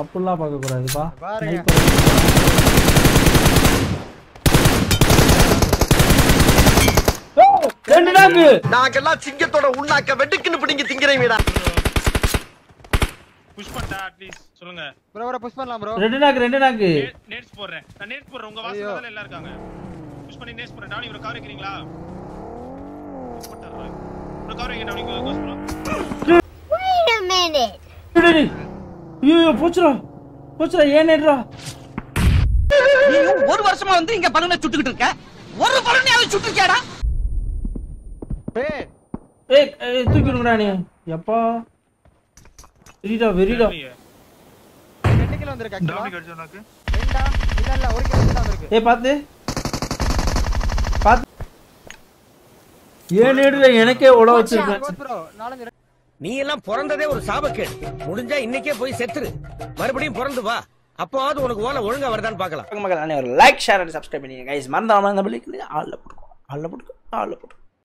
அப்படிலாம் பார்க்க கூடாதுப்பா பாருங்க. Sniper. ஏய், ரெண்டு நாக்கு நாங்கெல்லாம் சிங்கத்தோட உண்ணாக்க வெட்டுக்குன்னு பிடிங்க திங்கிறீங்கடா. புஷ் பண்ணிட்டா அட்லீஸ்ட் சொல்லுங்க. ப்ரோ ப்ரோ புஷ் பண்ணலாம் ப்ரோ ரெண்டு நாக்கு ரெண்டு நாக்கு. நேட்ஸ் போடுறேன். நான் நேட்ஸ் போடுறேன். உங்க. வாசல்ல எல்லாம் இருக்காங்க. புஷ் பண்ணி நேட்ஸ் போடுறேன். டவுன் இவர கவர் வைக்கிறீங்களா? போட்டாரு ப்ரோ கவர் வைங்க டவுன் இங்க கோஸ் ப்ரோ Wait a minute. ஐயோ போச்சுடா. போச்சுடா ஏன் நேடுறா நீ ஒரு வருஷமா வந்து இங்க பலூனை சுட்டுக்கிட்டு இருக்க? ஒரு பலூனையாவது சுட்டுருக்கியாடா ஏய். ஏய் ஏய், தூக்கி விடுங்கடா நீ. எப்பா? வெரிடா வெரிடா ரெண்டு கிலோ வந்திருக்கு ரெண்டா இல்ல இல்ல ஒரு கிலோ தான் வந்திருக்கு. ஏய் பாத்து. பாத்து. ஏன் நேடுல எனக்கே உட வச்சிருக்கேன் நீ எல்லாம் பிறந்ததே ஒரு சாபக்கேடு. முடிஞ்சா இன்னைக்கே போய் செத்துரு. மறுபடியும் பிறந்து வா. அப்போவாவது உனக்கு ஓலை ஒழுங்கா வருதான்னு பார்க்கலாம். மக்கள் அனைவரும் லைக் ஷேர் அண்ட் சப்ஸ்கிரைப் பண்ணிங்க கைஸ் மறந்தாமல் இந்த பிள்ளைக்கு ஆள்ல போட்டுக்கோ. ஆளில் போட்டுக்கோ. ஆளில் போட்டுக்கோ.